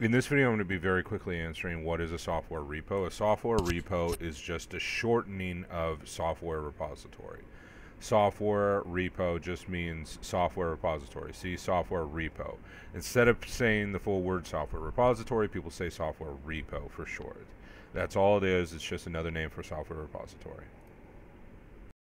In this video, I'm going to be very quickly answering what is a software repo. A software repo is just a shortening of software repository. Software repo just means software repository. See, software repo. Instead of saying the full word software repository, people say software repo for short. That's all it is. It's just another name for software repository.